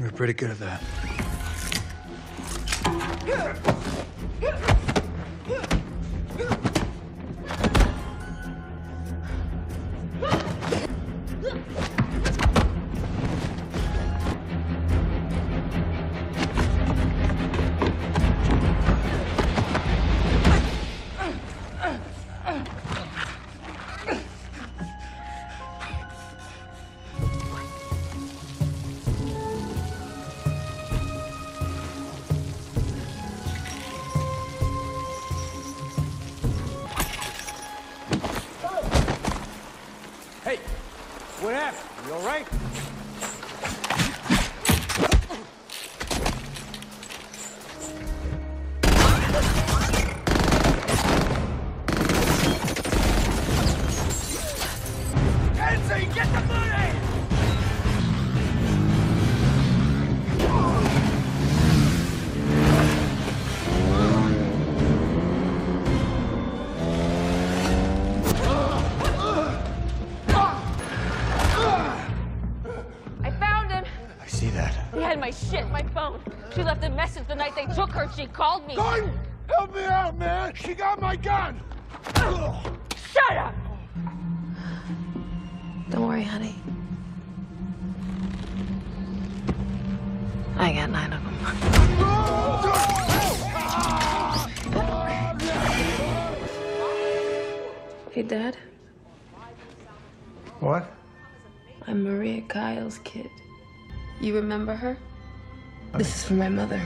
We're pretty good at that. What happened? You all right? Had my shit, my phone. She left a message the night they took her. She called me. Gun! Help me out, man! She got my gun! Shut up! Don't worry, honey. I got nine of them. Hey, Dad. What? I'm Maria Kyle's kid. You remember her? This is for my mother.